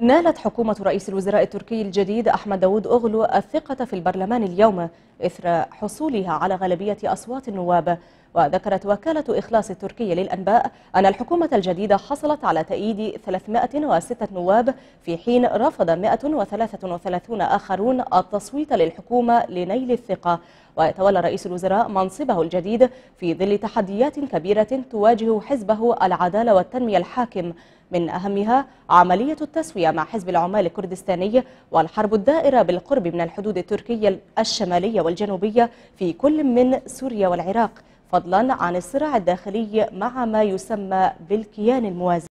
نالت حكومة رئيس الوزراء التركي الجديد أحمد داود أغلو الثقة في البرلمان اليوم. إثر حصولها على غالبية أصوات النواب. وذكرت وكالة إخلاص التركية للأنباء أن الحكومة الجديدة حصلت على تأييد 306 نواب في حين رفض 133 آخرون التصويت للحكومة لنيل الثقة. ويتولى رئيس الوزراء منصبه الجديد في ظل تحديات كبيرة تواجه حزبه العدالة والتنمية الحاكم. من أهمها عملية التسوية مع حزب العمال الكردستاني والحرب الدائرة بالقرب من الحدود التركية الشمالية والجنوبية في كل من سوريا والعراق فضلا عن الصراع الداخلي مع ما يسمى بالكيان الموازي.